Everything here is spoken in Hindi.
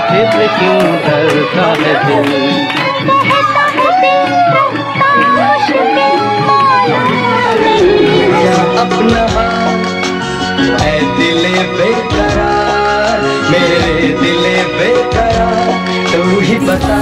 फिर क्यों डरता है दिल अपना है दिले बेकरार, मेरे दिले बेकरार, तू ही बता।